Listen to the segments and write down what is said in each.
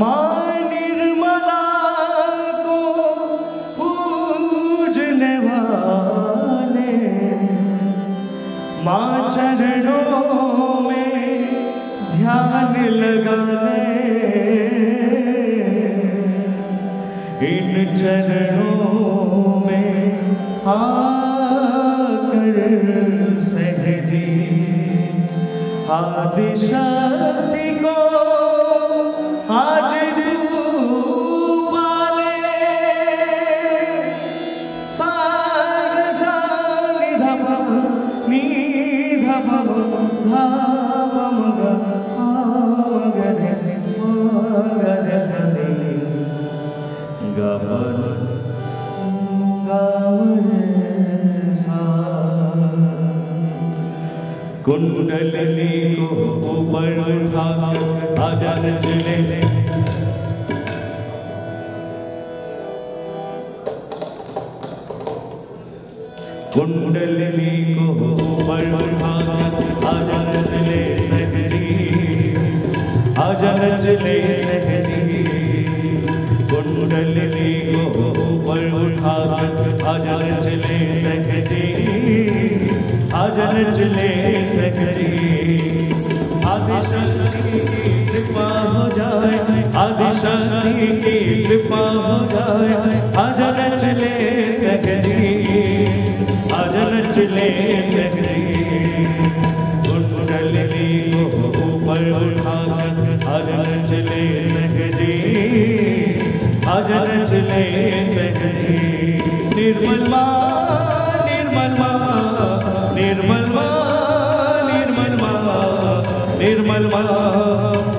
माँ निर्मला को पूजने वाले माँ चरणों में ध्यान इन चरणों में आकर आदि शक्ति को आज कुंडलनी को ऊपर उठाकर आजा चले कुंडलनी को ऊपर उठाकर आजा चले सहजी आजा चले सहजी कुंडलनी को ऊपर उठाकर आजा चले सहजी आजा चले आदिशाही की कृपा हो जाए अजन चले सहजी आज चले सजी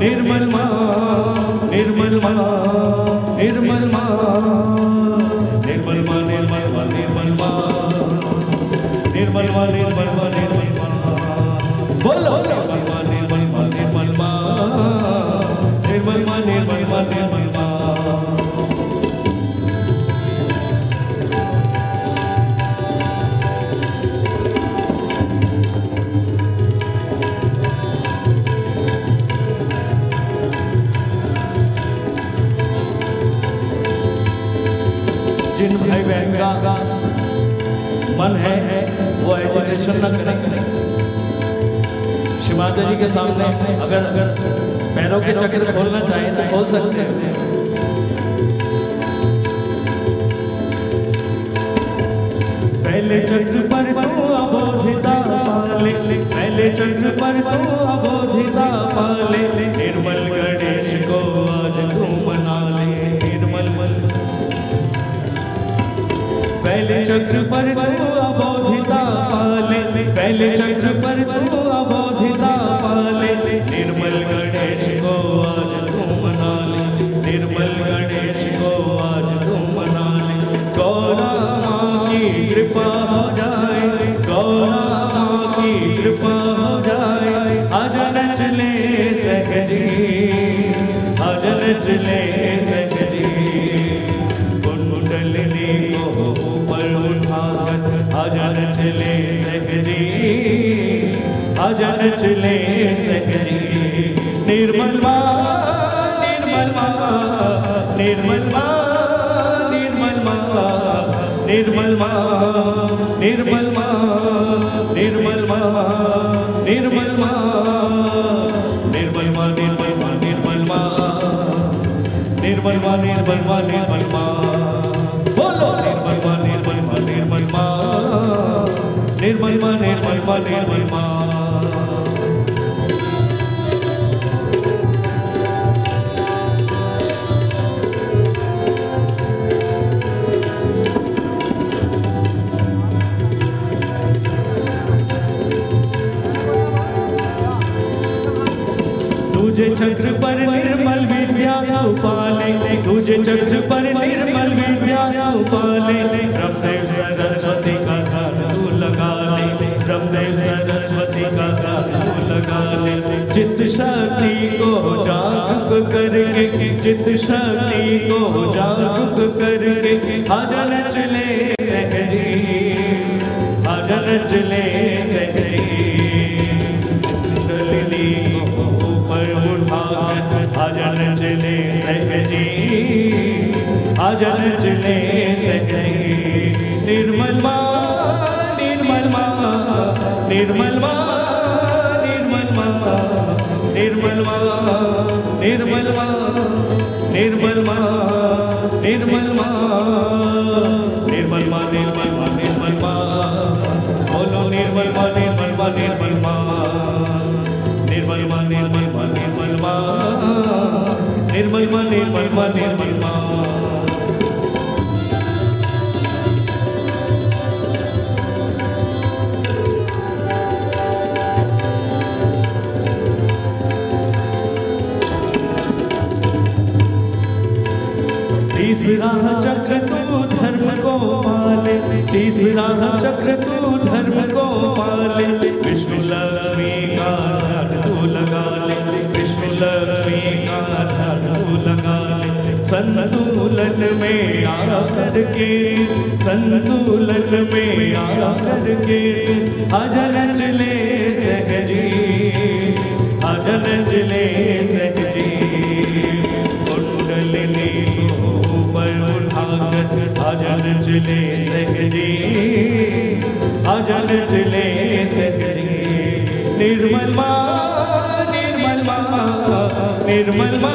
निर्मल माँ निर्मल माँ निर्मल माँ निर्मल माँ निर्मल माँ निर्मल माँ निर्मल माँ निर्मल माँ जी के सामने अगर अगर पैरों के चक्र खोलना चाहें तो खोल सकते हैं। पहले चक्र पर तू अबोधिता पाले, पहले चक्र पर तू अबोधिता पाले, निर्मल गणेश को आज तू मना ले निर्मल। पहले चक्र पर तू अबोधिता पाले, पहले चक्र अजन चले सहजी अजन चले सहजी निर्मल माँ निर्मल माँ निर्मल माँ निर्मल माँ निर्मल माँ निर्मल माँ निर्मल माँ निर्मल माँ निर्मल माँ निर्मल माँ निर्मल माँ निर्मल माँ निर्मल माँ निर्मल माँ बोलो निर्मल माँ నిర్మహిమ నిర్మహిమ నిర్మహిమ నిర్మహిమ तुझे चक्र पर निर्मल विद्या उपाले, तुझे चक्र पर निर्मल विद्या उपाले। ब्रह्मदेव सरस्वती का ध्यान तू लगा ले, ब्रह्मदेव सरस्वती का ध्यान तू लगा ले। चित्त शक्ति को जागरूक करके, चित्त शक्ति को जागरूक करके भजन चले सहजी भजन चले सहजी। अजन चले सजे निर्मल माँ निर्मल माँ निर्मल माँ निर्मल माँ निर्मल माँ निर्मल माँ निर्मल माँ निर्मल माँ निर्मल माँ निर्मल माँ निर्मल माँ बोलो निर्मल माँ निर्मल माँ निर्मल माँ निर्मल माँ निर्मल माँ निर्मल माँ निर्मल माँ निर्मल माँ निर्मल तीसरा चक्र तू धर्म को पाले, तीसरा चक्र तू धर्म को पाले। विष्णु लक्ष्मी का ध्यान तू लगा ले विष्णु लक्ष्मी का ध्यान तू लगा ले संतुलन में आ करके, संतुलन में आ करके, अजन चले सहजी, अजन चले सहजी। ऊपर उठाकर अजन चले सहजी अजन चले सहजी निर्मल माँ निर्मल माँ निर्मल माँ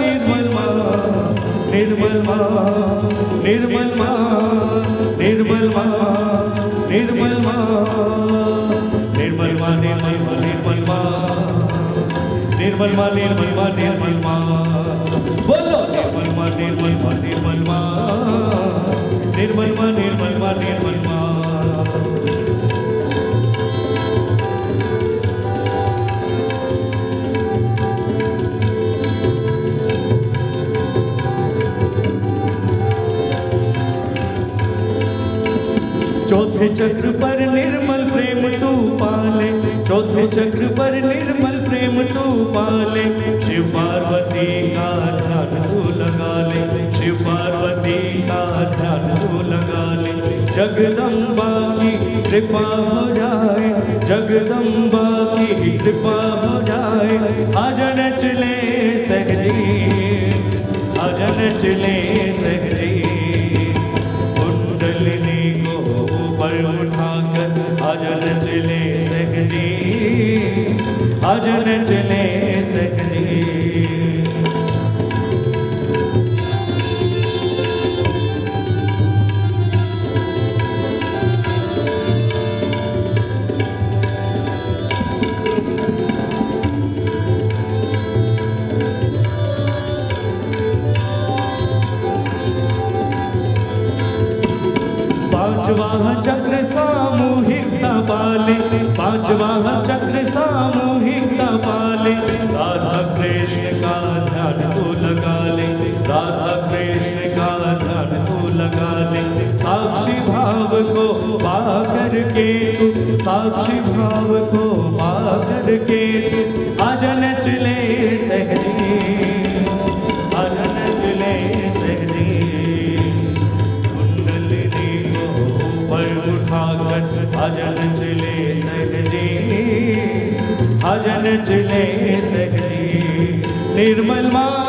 निर्मल माँ निर्मल माँ निर्मल माँ निर्मल माँ निर्मल माँ निर्मल माँ निर्मल माँ निर्मल माँ निर्मल माँ निर्मल माँ निर्मल माँ। बोलो। निर्मल माँ निर्मल माँ निर्मल माँ। निर्मल माँ निर्मल माँ निर्मल माँ। चौथे चक्र पर निर्मल प्रेम तू पाले। चौथे चक्र पर निर्मल प्रेम तू पाले, शिव पार्वती का ध्यान तू लगा ले शिव पार्वती का ध्यान तू लगा ले जगदम्बा की कृपा हो जाए, जगदम्बा की कृपा हो जाए। अजन चले सहजी अजन चले अजन चले सहजी पांचवा चक्र सामूहिकता पाले पांचवा चक्र सामूहिकता भाव को पा करके तू, साक्षी भाव को पा करके तू। अजन चले सहजी अजन चले सहजी कुंडलिनी को ऊपर उठाकर अजन चले सहजी अजन चले सहजी निर्मल माँ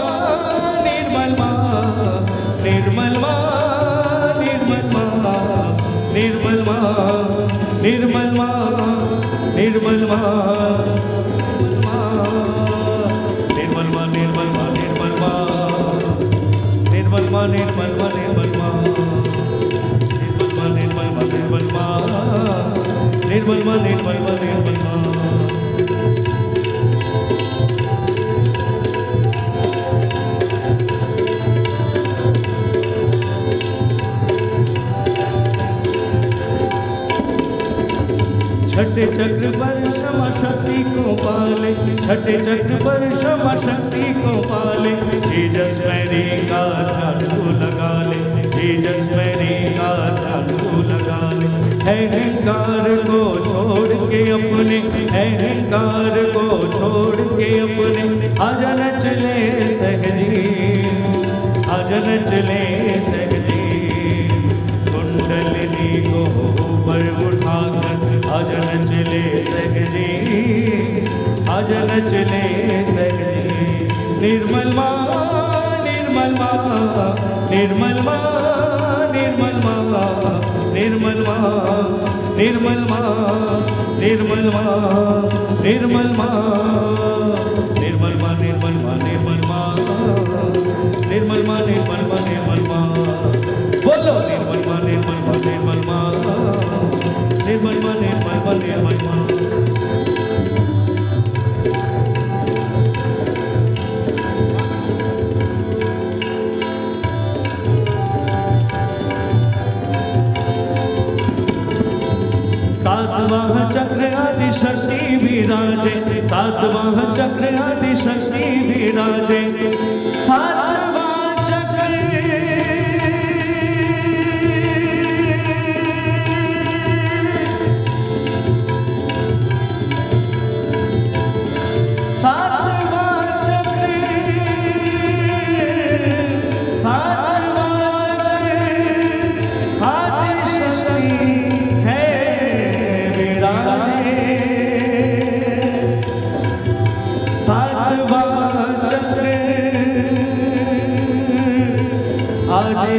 निर्मल माँ निर्मल माँ निर्मल माँ निर्मल माँ निर्मल माँ निर्मल माँ निर्मल माँ छठे चक्र पर क्षमा शक्ति को पाले। छठे चक्र पर क्षमा शक्ति को पाले। तेजस मैरी का तू लगा ले तेजस मैरी का तू लगा ले अहंकार को छोड़ के अपने। अहंकार को छोड़ के अपने। अजन चले सहजी। अजन चले सहजी। निर्मल माँ, निर्मल निर्मल मा निर्मल मा निर्मल मा निर्मल मा निर्मल मा निर्मल मा निर्मल मा। सातवां चक्र आदि शक्ति विराजे सातवाह चक्र आदि शक्ति विराजे। सातवां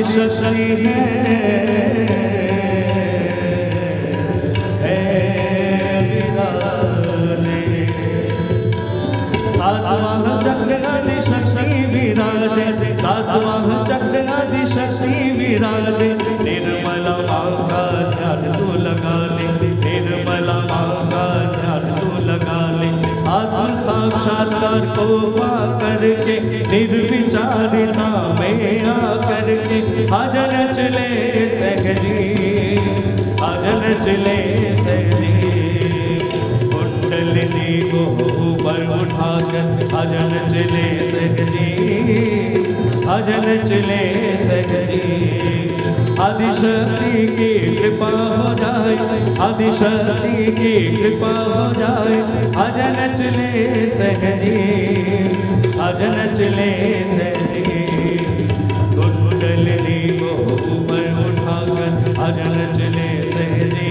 शक्ति है है विराजे सातवां चक्र आदि शक्ति विराजे निर्मला माँ का ध्यान तू लगा ले निर्मला ध्यान तू लगा ले साक्षात्कार को पा करके निर्विचारिता में आ करके भजन चले सहजी भजन चले सहजी। कुंडलिनी को ऊपर उठाकर भजन चले सहजी भजन चले सहजी। आदिशक्ति की कृपा हो जाए, आदिशक्ति की कृपा हो जाए भजन चले सहजी। भजन चले सहजी कुंडलिनी को ऊपर उठाकर भजन चले सहजी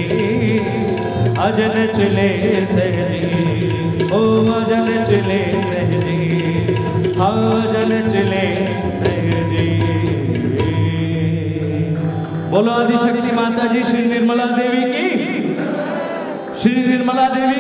अजन चले सहजी ओ अजन चले सहजी हाँ अजन चले सहजी बोलो आदिशक्ति माता जी, श्री निर्मला देवी की। श्री निर्मला देवी